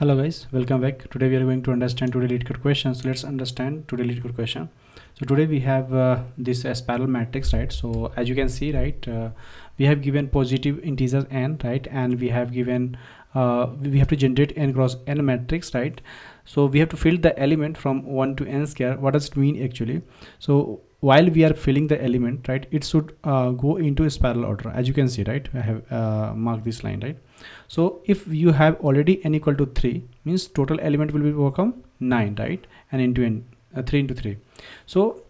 hello guys. Welcome back. Today we are going to understand today LeetCode questions. Let's understand today LeetCode question. So today we have uh, this uh, spiral matrix right? So as you can see right uh, we have given positive integers n right? And we have given uh, we have to generate n cross n matrix right? So we have to fill the element from 1 to n square. What does it mean actually? So while we are filling the element right it should uh, go into a spiral order. As you can see right i have uh, marked this line right. So if you have already n equal to 3 means total element will be become 9 right and into n uh, 3 into 3 so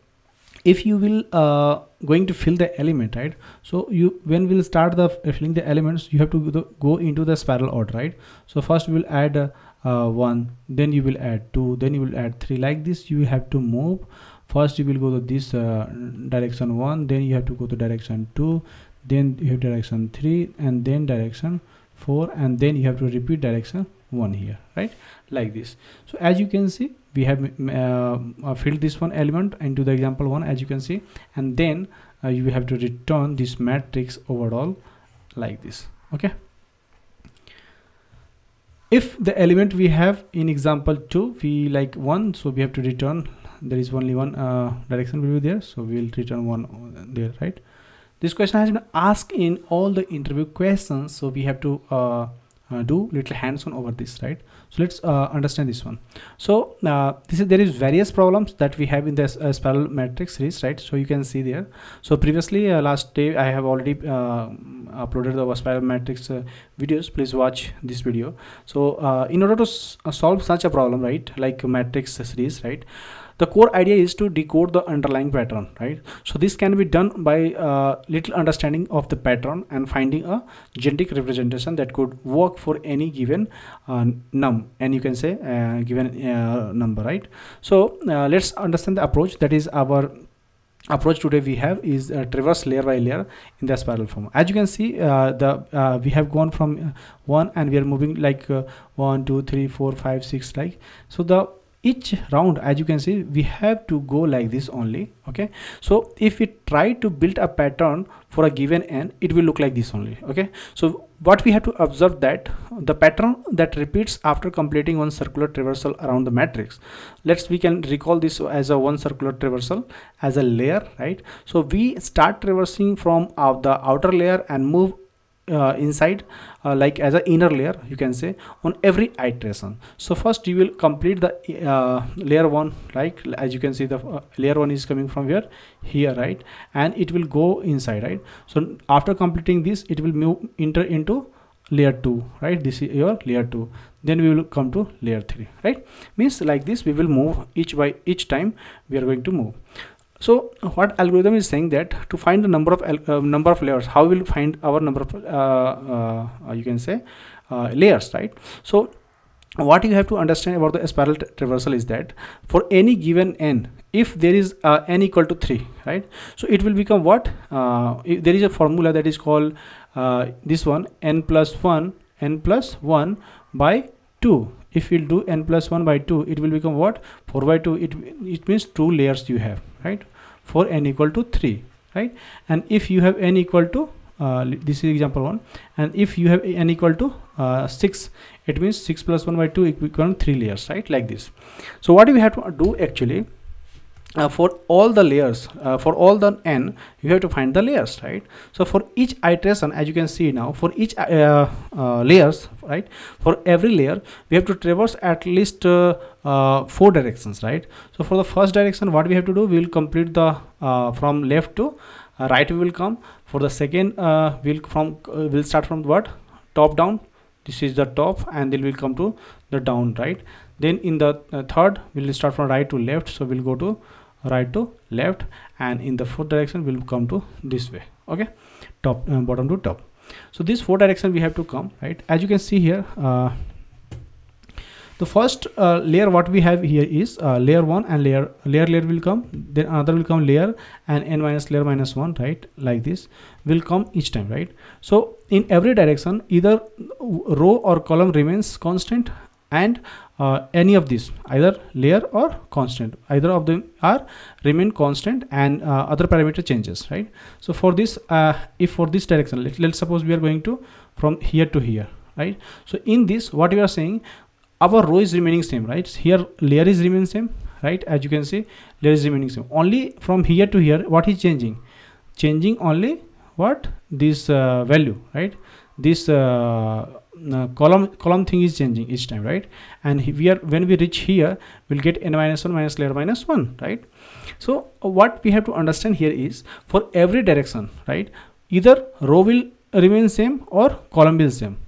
if you will uh, going to fill the element right so you when we'll start the filling the elements you have to go into the spiral order right. So first we will add uh, 1 then you will add 2 then you will add 3 like this you have to move first you will go to this uh, direction 1 then you have to go to direction 2 then you have direction 3 and then direction 4 and then you have to repeat direction 1 here right? Like this. So as you can see we have uh, uh, filled this one element into the example one as you can see and then uh, you have to return this matrix overall like this okay? If the element we have in example 2 we like 1 so we have to return there is only one uh, direction will be there so we will return one there right? This question has been asked in all the interview questions so we have to uh, uh, do little hands-on over this right? So let's uh, understand this one. So uh, this is there is various problems that we have in this uh, spiral matrix series right? So you can see there. So previously uh, last day i have already uh, uploaded the spiral matrix videos. Please watch this video. So in order to solve such a problem right like matrix series right the core idea is to decode the underlying pattern right? So this can be done by uh, little understanding of the pattern and finding a genetic representation that could work for any given uh, num and you can say uh, given uh, number right? So uh, let's understand the approach. That is our approach today we have is uh, traverse layer by layer in the spiral form. As you can see uh, the uh, we have gone from uh, one and we are moving like one two three four five six like. So the each round as you can see we have to go like this only okay? So if we try to build a pattern for a given n it will look like this only okay? So what we have to observe that the pattern that repeats after completing one circular traversal around the matrix. Let's we can recall this as a one circular traversal as a layer right? So we start traversing from uh, the outer layer and move uh, inside uh, like as an inner layer you can say on every iteration. So first you will complete the uh, layer one like as you can see the uh, layer one is coming from here here right? And it will go inside right? So after completing this it will move enter into layer 2 right? This is your layer 2 then we will come to layer 3 right? Means like this we will move each by each time we are going to move so what algorithm is saying that to find the number of uh, number of layers how we'll find our number of uh, uh, you can say uh, layers right? So what you have to understand about the spiral traversal is that for any given n if there is uh, n equal to 3 right? So it will become what? Uh, there is a formula that is called this one n plus 1 n plus 1 by 2 if we'll do n plus 1 by 2 it will become what? 4 by 2 it it means two layers you have right? For n equal to 3 right? And if you have n equal to uh, this is example one. And if you have n equal to uh, 6 it means 6 plus 1 by 2 equal 3 layers right? Like this. So what do we have to do actually uh, for all the layers uh, for all the n you have to find the layers right? So for each iteration as you can see now for each uh, uh layers right? For every layer we have to traverse at least uh, uh, four directions right? So for the first direction what we have to do? We will complete the from left to right we will come. For the second we'll from we'll start from what? Top down. This is the top and then we'll come to the down right? Then in the third we'll start from right to left. So we'll go to right to left and in the fourth direction will come to this way. Okay? Top uh, bottom to top. So this four direction we have to come right? As you can see here uh, the first uh, layer what we have here is uh, layer 1 and layer layer layer will come then another will come layer and n minus layer minus 1 right? Like this will come each time right? So in every direction either row or column remains constant and uh, any of these either layer or constant. Either of them are remain constant and uh, other parameter changes right? So for this uh, if for this direction let, let's suppose we are going to from here to here right? So in this what we are saying our row is remaining same right? Here layer is remaining same right? As you can see layer is remaining same. Only from here to here what is changing? Changing only what? This uh, value right this uh, uh, column column thing is changing each time right? And we are when we reach here we'll get n minus 1 minus layer minus 1 right? So what we have to understand here is for every direction right either row will remain same or column will same.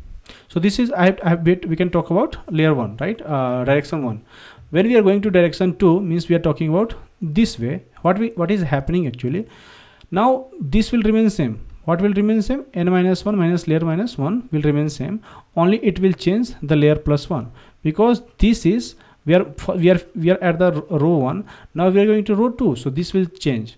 So this is i have, I have bit we can talk about layer 1 right uh, direction 1 when we are going to direction 2 means we are talking about this way. What we what is happening actually? Now this will remain same what will remain same? N minus 1 minus layer minus 1 will remain same. Only it will change the layer plus 1 because this is we are we are we are at the row 1 now we are going to row 2 so this will change.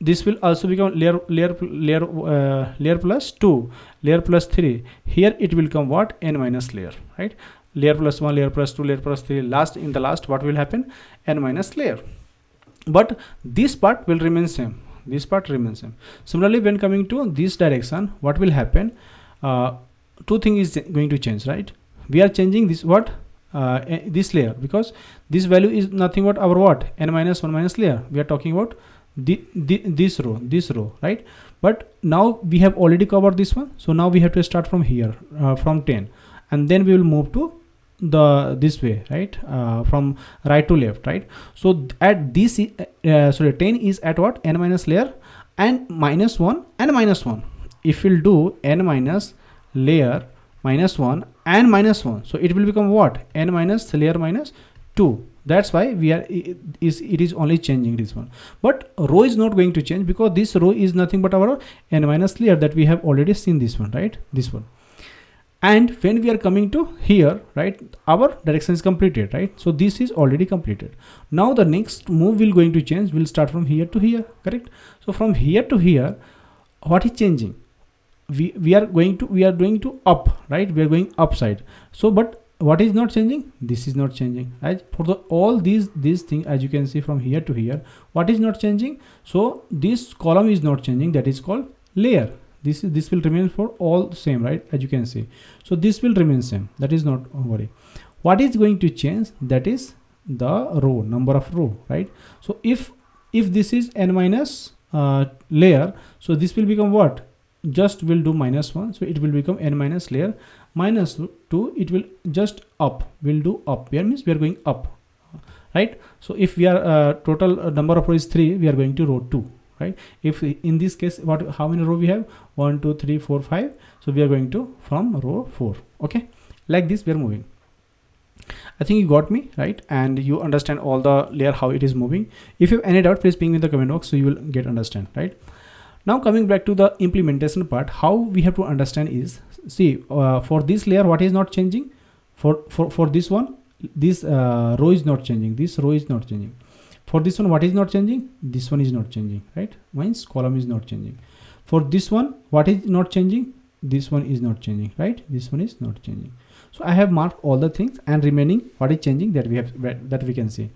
This will also become layer layer layer uh, layer plus 2 layer plus 3 here it will come what? N minus layer right? Layer plus 1 layer plus 2 layer plus 3 last in the last what will happen? N minus layer. But this part will remain same this part remains same. Similarly when coming to this direction what will happen uh, two things is going to change right? We are changing this what? Uh, this layer because this value is nothing but our what? N minus 1 minus layer. We are talking about the, the this row this row right? But now we have already covered this one so now we have to start from here uh, from 10 and then we will move to the this way right? Uh, from right to left right? So at this uh, sorry 10 is at what? N minus layer and minus 1 and minus 1 if we'll do n minus layer minus 1 and minus 1 so it will become what? N minus layer minus 2 that's why we are it is it is only changing this one. But row is not going to change because this row is nothing but our n minus layer that we have already seen this one right? This one and when we are coming to here right our direction is completed right? So this is already completed. Now the next move will going to change will start from here to here correct? So from here to here what is changing? We we are going to we are going to up right? We are going upside. So but what is not changing? This is not changing right? For the all these these thing as you can see from here to here what is not changing? So this column is not changing that is called layer this is this will remain for all same right? As you can see. So this will remain same. That is not worry. What is going to change? That is the row number of row right? So if if this is n minus uh, layer so this will become what? Just will do minus 1 so it will become n minus layer. Minus 2 it will just up. Will do up. Here means we are going up right? So if we are uh, total uh, number of row is 3 we are going to row 2 right? If in this case what how many row we have? One two three four five. So we are going to from row 4 okay? Like this we are moving. I think you got me right? And you understand all the layer how it is moving. If you have any doubt please ping me in the comment box so you will get understand right? Now coming back to the implementation part how we have to understand is see uh, for this layer what is not changing? For for for this one this uh, row is not changing. This row is not changing for this one what is not changing? This one is not changing right? Means column is not changing. For this one what is not changing? This one is not changing right? This one is not changing. So i have marked all the things and remaining what is changing that we have that we can see.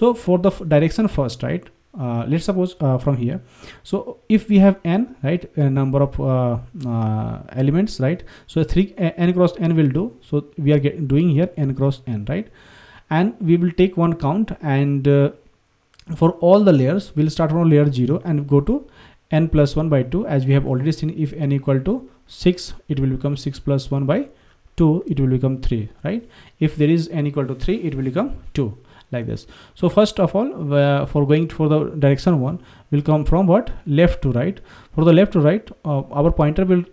So for the direction first right? Uh, let's suppose uh, from here. So if we have n right a number of uh, uh elements right? So 3 n cross n will do. So we are doing here n cross n right? And we will take one count and uh, for all the layers we'll start from layer 0 and go to n plus 1 by 2 as we have already seen if n equal to 6 it will become 6 plus 1 by 2 it will become 3 right? If there is n equal to 3 it will become 2 like this. So first of all for going for the direction one will come from what? Left to right. For the left to right uh, our pointer will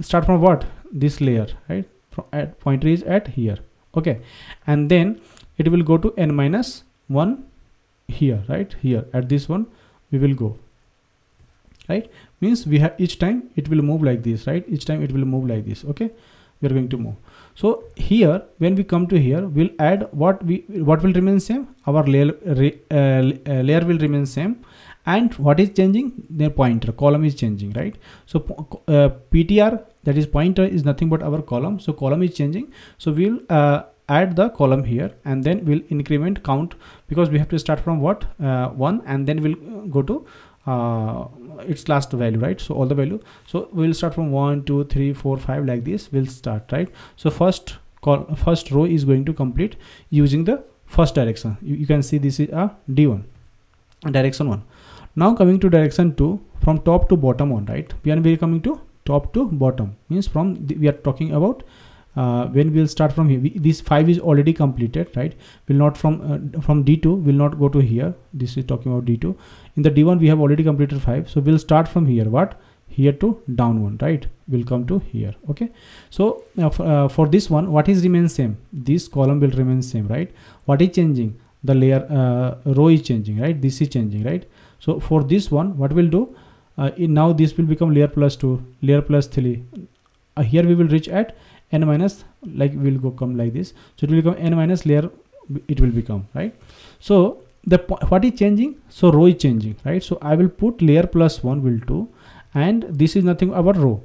start from what? This layer right? From at pointer is at here okay? And then it will go to n minus 1 here right? Here at this one we will go right? Means we have each time it will move like this right? Each time it will move like this okay? We are going to move. So here when we come to here we'll add what we what will remain same? Our layer uh, uh, layer will remain same. And what is changing? Their pointer column is changing right? So uh, ptr that is pointer is nothing but our column. So column is changing. So we'll uh, add the column here and then we'll increment count because we have to start from what? Uh, one and then we'll go to uh, its last value right? So all the value. So we'll start from one two three four five like this. We'll start right? So first call first row is going to complete using the first direction. You, you can see this is a d1 direction 1 now coming to direction 2 from top to bottom one right? We are coming to top to bottom. Means from the, we are talking about uh, when we'll start from here we, this 5 is already completed right? Will not from uh, from d2 will not go to here. This is talking about d2 in the d1 we have already completed 5 so we'll start from here. What? Here to down one right? Will come to here okay? So uh, uh, for this one what is remain same? This column will remain same right? What is changing? The layer uh, row is changing right? This is changing right? So for this one what we'll do? Uh, now this will become layer plus 2 layer plus 3 uh, here we will reach at n minus like will go come like this. So it will become n minus layer it will become right? So the what is changing? So row is changing right? So i will put layer plus 1 will 2 and this is nothing about row.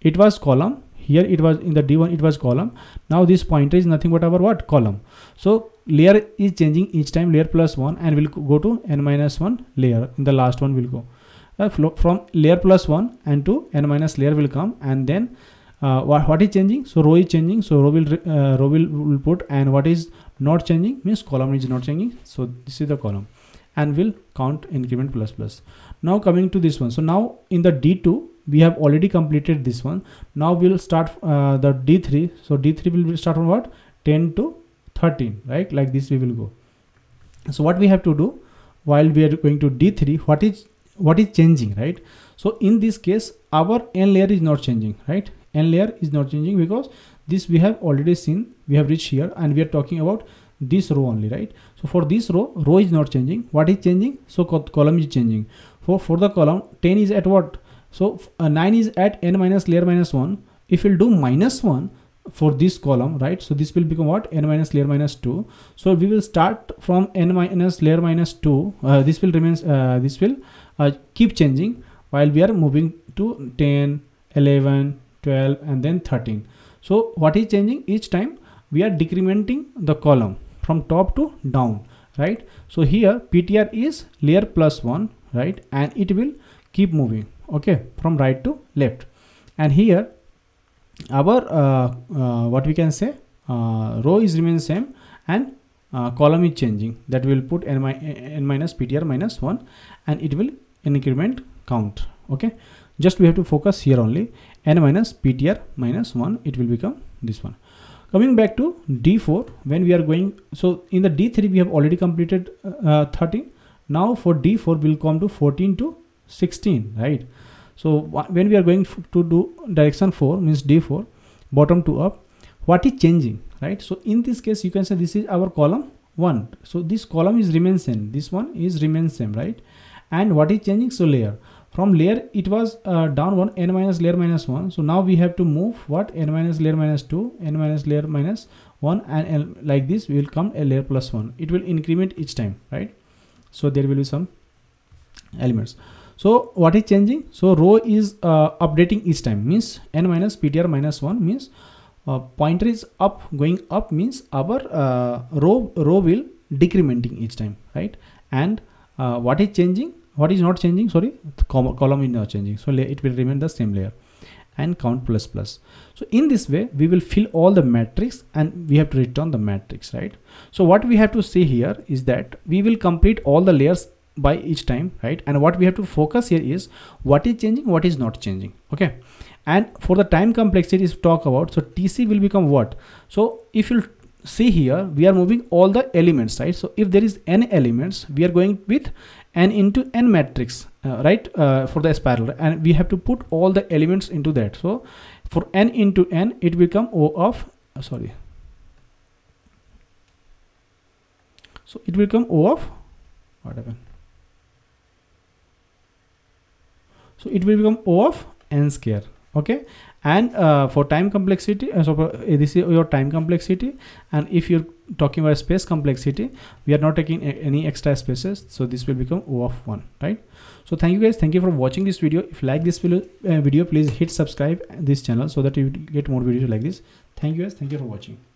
It was column. Here it was in the d1 it was column. Now this pointer is nothing but our what? Column. So layer is changing each time layer plus 1 and will go to n minus 1 layer. In the last one will go. Uh, from layer plus 1 and to n minus layer will come and then uh, what, what is changing? So row is changing. So row will uh, row will, will put and what is not changing means column is not changing. So this is the column. And will count increment plus plus. Now coming to this one. So now in the d2 we have already completed this one. Now we'll start uh, the d3 so d3 will start from what? 10 to 13 right? Like this we will go. So what we have to do while we are going to d3 what is what is changing right? So in this case our n layer is not changing right n layer is not changing because this we have already seen we have reached here and we are talking about this row only right? So for this row row is not changing. What is changing? So co column is changing. For for the column 10 is at what? So uh, 9 is at n minus layer minus 1 if we'll do minus 1 for this column right? So this will become what? n minus layer minus 2 so we will start from n minus layer minus 2 uh, this will remain uh, this will uh, keep changing while we are moving to 10 11 12 and then 13 so what is changing? Each time we are decrementing the column from top to down right? So here ptr is layer plus one right? And it will keep moving okay from right to left. And here our uh, uh, what we can say uh, row is remain same and uh, column is changing. That will put n, n minus ptr minus 1 and it will increment count okay just we have to focus here only. N minus ptr minus 1 it will become this one. Coming back to d4 when we are going so in the d3 we have already completed uh, 13 now for d4 will come to 14 to 16 right? So when we are going to do direction 4 means d4 bottom to up what is changing right? So in this case you can say this is our column 1 so this column is remain same. This one is remain same right? And what is changing? So layer from layer it was uh, down one n minus layer minus 1 so now we have to move what? n minus layer minus 2 n minus layer minus 1 and like this we will come a layer plus 1 it will increment each time right? So there will be some elements. So what is changing? So row is uh, updating each time. Means n minus ptr minus 1 means uh, pointer is up going up means our uh, row row will decrementing each time right? And uh, what is changing what is not changing? Sorry column is not changing. So it will remain the same layer. And count plus plus. So in this way we will fill all the matrix and we have to return the matrix right? So what we have to see here is that we will complete all the layers by each time right? And what we have to focus here is what is changing what is not changing okay? And for the time complexity is talk about so tc will become what? So if you see here we are moving all the elements right? So if there is n elements we are going with n into n matrix uh, right uh, for the spiral. And we have to put all the elements into that. So for n into n it become o of uh, sorry. So it will become o of what happened? So it will become o of n square okay and uh, for time complexity uh, so uh, this is your time complexity. And if you're talking about space complexity we are not taking any extra spaces. So this will become o of 1 right? So thank you guys. Thank you for watching this video. If you like this video, uh, video please hit subscribe this channel so that you get more videos like this. Thank you guys. Thank you for watching